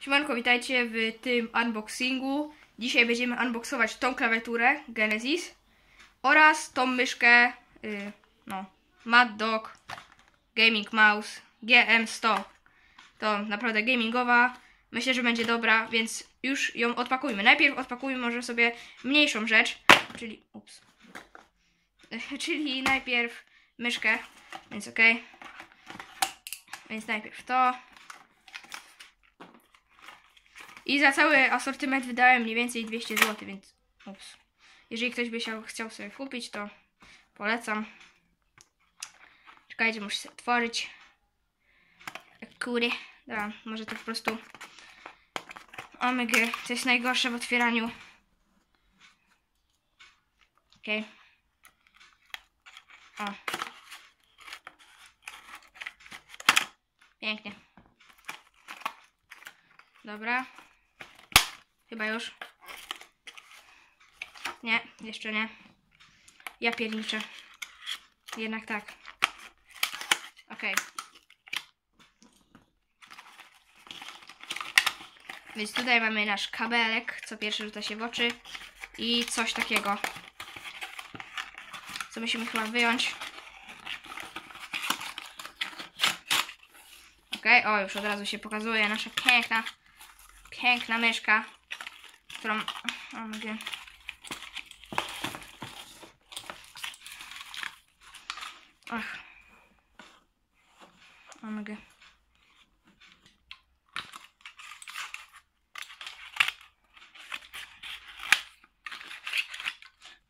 Siemanko, witajcie w tym unboxingu. Dzisiaj będziemy unboxować tą klawiaturę Genesis oraz tą myszkę, y, no, Mad Dog Gaming Mouse GM100. To naprawdę gamingowa. Myślę, że będzie dobra, więc już ją odpakujmy. Najpierw odpakujmy może sobie mniejszą rzecz, czyli, ups, czyli najpierw myszkę, więc ok. Więc najpierw to. I za cały asortyment wydałem mniej więcej 200 zł, więc ups. Jeżeli ktoś by się chciał sobie kupić, to polecam. Czekajcie, muszę sobie otworzyć. Kury. Dobra, może to po prostu omega. To jest najgorsze w otwieraniu. Okej. O. Pięknie. Dobra. Chyba już. Nie, jeszcze nie. Ja pierniczę. Jednak tak. Okej. Więc tutaj mamy nasz kabelek, co pierwszy rzuca się w oczy. I coś takiego. Co musimy chyba wyjąć. Okej, o już od razu się pokazuje nasza piękna, piękna myszka, którą, o mówię, ach, o mogę.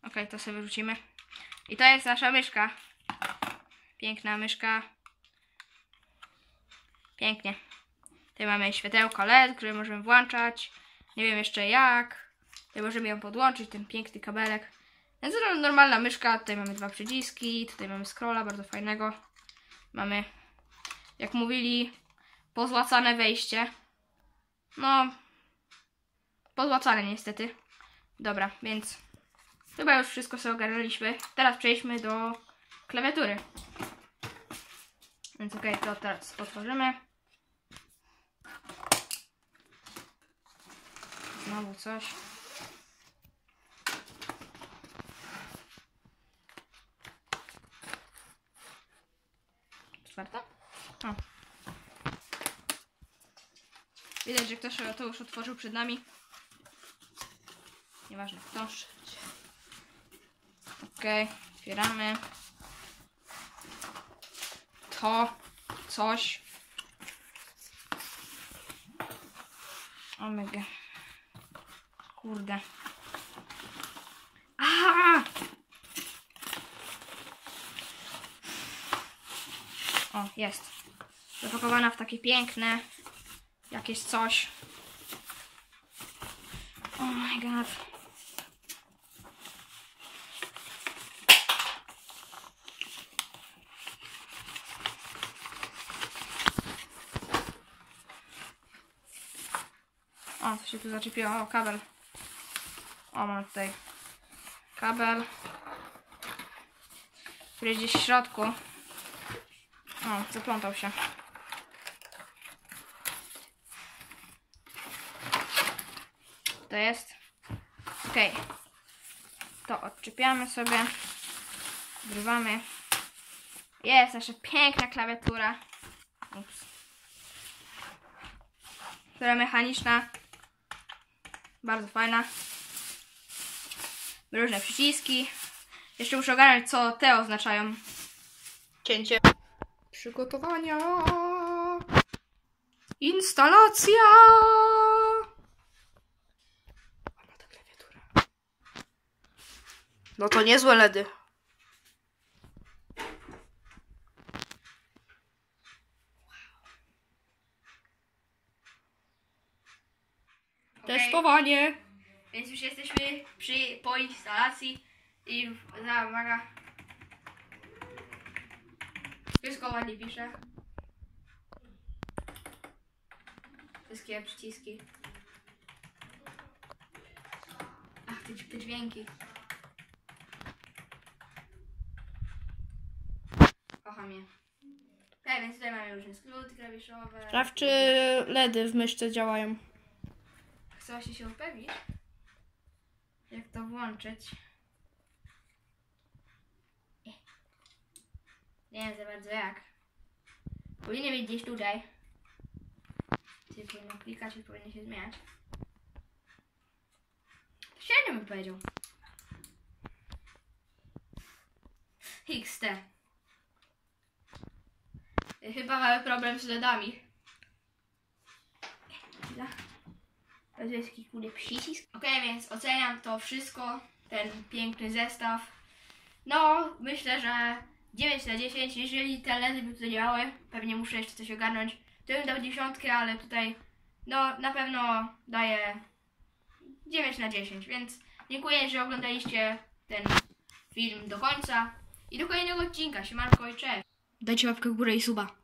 Okej, to sobie wyrzucimy. I to jest nasza myszka. Piękna myszka. Pięknie. Tutaj mamy światełko LED, które możemy włączać. Nie wiem jeszcze jak. Tutaj możemy ją podłączyć, ten piękny kabelek. Więc to normalna myszka. Tutaj mamy dwa przyciski. Tutaj mamy scrolla bardzo fajnego. Mamy, jak mówili, pozłacane wejście. No, pozłacane niestety. Dobra, więc chyba już wszystko sobie ogarnęliśmy. Teraz przejdźmy do klawiatury. Więc okej, to teraz otworzymy. Znowu coś. Czwarta? O. Widać, że ktoś to już otworzył przed nami. Nieważne kto. Okej, otwieramy. To coś. Omega. Kurde. Aha! O, jest. Zapakowana w takie piękne jakieś coś. Oh my god. O, co się tu zaczepiło? O, kabel. O, mam tutaj kabel, który gdzieś w środku. O, zaplątał się. To jest. Ok. To odczepiamy sobie. Wgrywamy. Jest nasza piękna klawiatura. Ups. Która mechaniczna. Bardzo fajna. Różne przyciski. Jeszcze muszę ogarnąć, co te oznaczają. Cięcie. Przygotowania. Instalacja. Ona ta klawiatura. No to niezłe LEDy. Testowanie. Więc już jesteśmy przy, po instalacji i za uwaga. Wszystko ładnie pisze. Wszystkie przyciski. Ach, te, te dźwięki. Kocham je. Okej, więc tutaj mamy różne skróty klawiszowe. Sprawdź, czy LEDy w myszce działają. Właśnie się upewnić, jak to włączyć. Nie. Wiem za bardzo jak. Powinien być gdzieś tutaj. Czyli powinno klikać i powinno się zmieniać. Średnio bym powiedział. XT. Chyba mamy problem z LEDami. To jest jakiś kurde przycisk. Okej, więc oceniam to wszystko, ten piękny zestaw. No, myślę, że 9 na 10, jeżeli te LEDy by tutaj działały, pewnie muszę jeszcze coś ogarnąć, to bym dał dziesiątkę, ale tutaj, no, na pewno daję 9 na 10, więc dziękuję, że oglądaliście ten film do końca i do kolejnego odcinka. Siemanko i cześć. Dajcie łapkę w górę i suba.